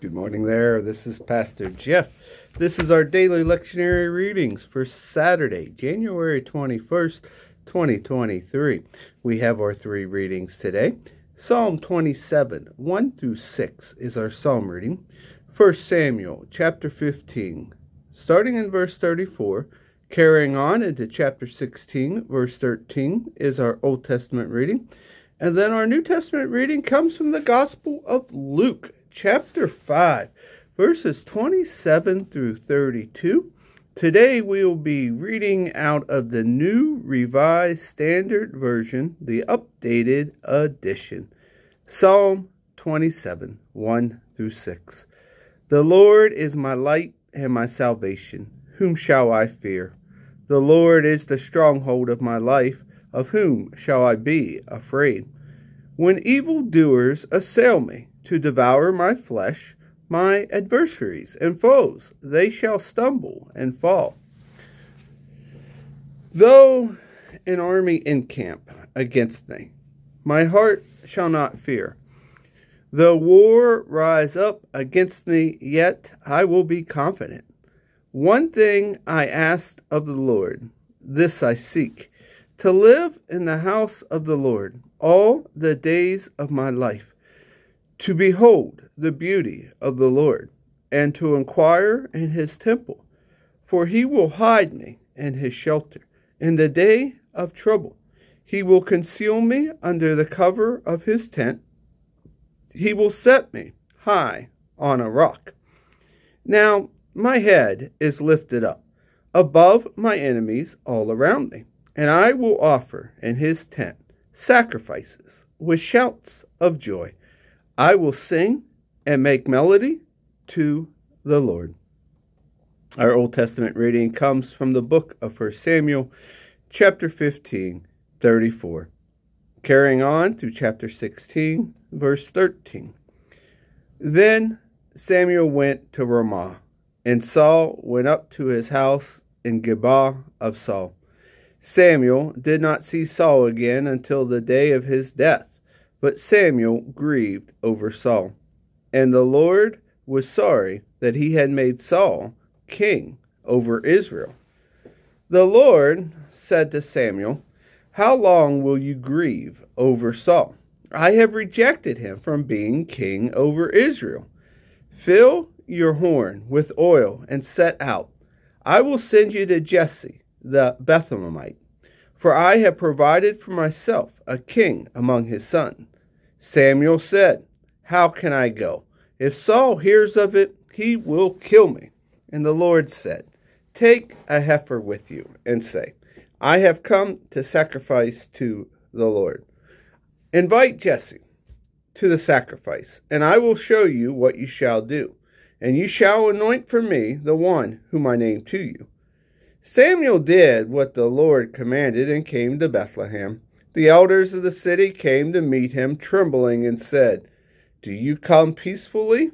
Good morning there. This is Pastor Jeff. This is our daily lectionary readings for Saturday, January 21st, 2023. We have our three readings today. Psalm 27, 1 through 6 is our psalm reading. 1 Samuel chapter 15, starting in verse 34, carrying on into chapter 16, verse 13 is our Old Testament reading. And then our New Testament reading comes from the Gospel of Luke, chapter 5, verses 27 through 32. Today we will be reading out of the New Revised Standard Version, the updated edition. Psalm 27, 1 through 6. The Lord is my light and my salvation. Whom shall I fear? The Lord is the stronghold of my life. Of whom shall I be afraid? When evildoers assail me to devour my flesh, my adversaries and foes, they shall stumble and fall. Though an army encamp against me, my heart shall not fear. Though war rise up against me, yet I will be confident. One thing I asked of the Lord, this I seek, to live in the house of the Lord all the days of my life, to behold the beauty of the Lord, and to inquire in his temple. For he will hide me in his shelter in the day of trouble. He will conceal me under the cover of his tent. He will set me high on a rock. Now my head is lifted up above my enemies all around me, and I will offer in his tent sacrifices with shouts of joy. I will sing and make melody to the Lord. Our Old Testament reading comes from the book of 1 Samuel, chapter 15, 34. Carrying on through chapter 16, verse 13. Then Samuel went to Ramah, and Saul went up to his house in Gibeah of Saul. Samuel did not see Saul again until the day of his death, but Samuel grieved over Saul. And the Lord was sorry that he had made Saul king over Israel. The Lord said to Samuel, How long will you grieve over Saul? I have rejected him from being king over Israel. Fill your horn with oil and set out. I will send you to Jesse the Bethlehemite, for I have provided for myself a king among his sons. Samuel said, How can I go? If Saul hears of it, he will kill me. And the Lord said, Take a heifer with you, and say, I have come to sacrifice to the Lord. Invite Jesse to the sacrifice, and I will show you what you shall do. And you shall anoint for me the one whom I name to you. Samuel did what the Lord commanded and came to Bethlehem. The elders of the city came to meet him, trembling, and said, Do you come peacefully?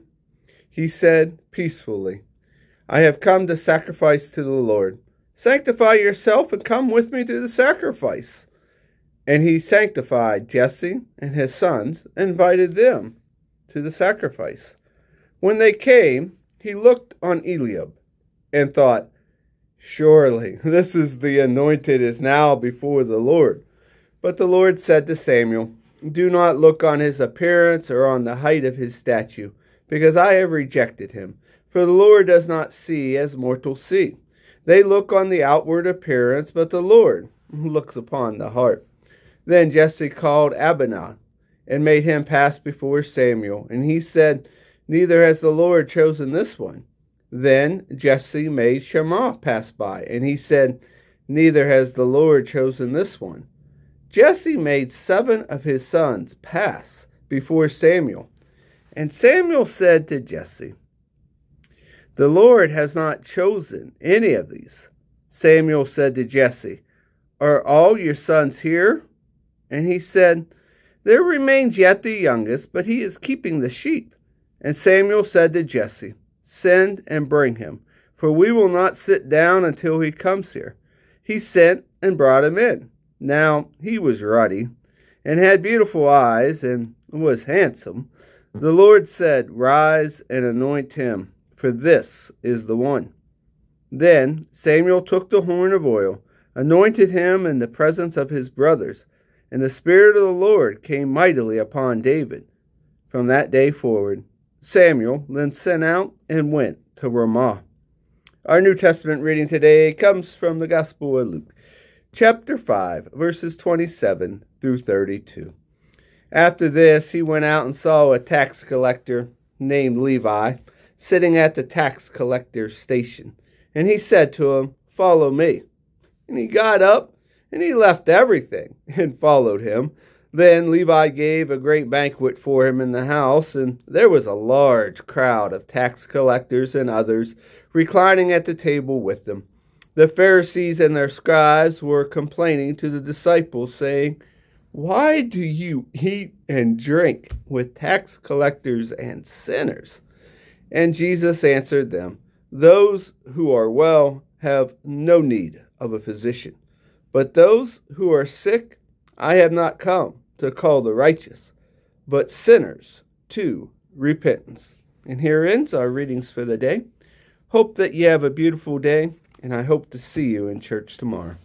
He said, Peacefully. I have come to sacrifice to the Lord. Sanctify yourself and come with me to the sacrifice. And he sanctified Jesse and his sons, and invited them to the sacrifice. When they came, he looked on Eliab and thought, Surely this is the anointed is now before the Lord. But the Lord said to Samuel, Do not look on his appearance or on the height of his stature, because I have rejected him. For the Lord does not see as mortals see. They look on the outward appearance, but the Lord looks upon the heart. Then Jesse called Abinah and made him pass before Samuel. And he said, Neither has the Lord chosen this one. Then Jesse made Shammah pass by, and he said, Neither has the Lord chosen this one. Jesse made seven of his sons pass before Samuel. And Samuel said to Jesse, The Lord has not chosen any of these. Samuel said to Jesse, Are all your sons here? And he said, There remains yet the youngest, but he is keeping the sheep. And Samuel said to Jesse, Send and bring him, for we will not sit down until he comes here. He sent and brought him in. Now he was ruddy, and had beautiful eyes, and was handsome. The Lord said, Rise and anoint him, for this is the one. Then Samuel took the horn of oil, anointed him in the presence of his brothers, and the Spirit of the Lord came mightily upon David. From that day forward, Samuel then sent out and went to Ramah. Our New Testament reading today comes from the Gospel of Luke, chapter 5, verses 27 through 32. After this, he went out and saw a tax collector named Levi sitting at the tax collector's station. And he said to him, Follow me. And he got up and he left everything and followed him. Then Levi gave a great banquet for him in the house, and there was a large crowd of tax collectors and others reclining at the table with them. The Pharisees and their scribes were complaining to the disciples, saying, Why do you eat and drink with tax collectors and sinners? And Jesus answered them, Those who are well have no need of a physician, but those who are sick I have not come to call the righteous, but sinners to repentance. And here ends our readings for the day. Hope that you have a beautiful day, and I hope to see you in church tomorrow.